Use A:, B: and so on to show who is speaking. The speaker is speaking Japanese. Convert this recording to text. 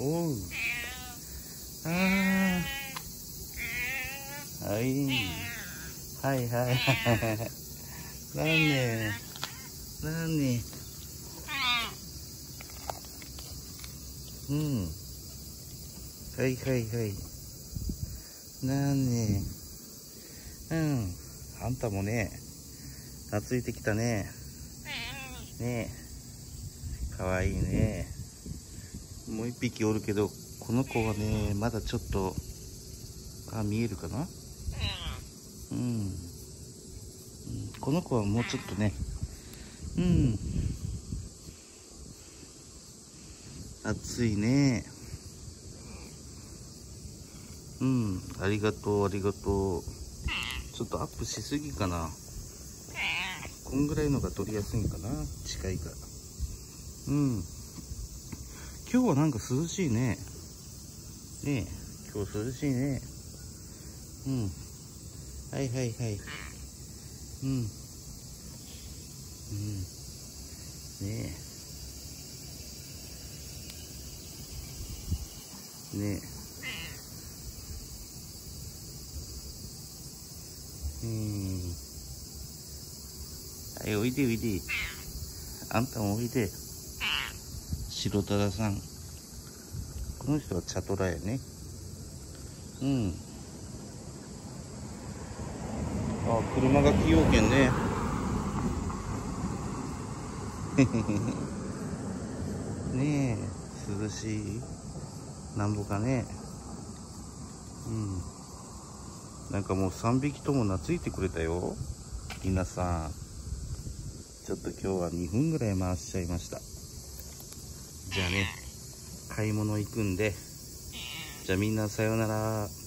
A: おうあはい、はいはいはいなん。でなんでうんはいはいはい。なんでうん。あんたもね懐いてきたね。ね。えかわいいね、もう一匹おるけど、この子はね、まだちょっと、あ、見えるかな？うん。この子はもうちょっとね、うん。暑いね。うん、ありがとう、ありがとう。ちょっとアップしすぎかな。こんぐらいのが撮りやすいんかな？近いから。うん。今日はなんか涼しいね。ねえ、今日涼しいね。うん。はいはいはい。うん。うん。ねえ。ねえ。うん。はい、おいでおいで。あんたもおいで。白虎さん。この人はチャトラやね。うん。あ、車が崎陽軒ね。ねえ、涼しい。なんぼかね。うん。なんかもう3匹とも懐いてくれたよ。皆さん。ちょっと今日は2分ぐらい回しちゃいました。じゃあね、買い物行くんで。じゃあみんなさようなら。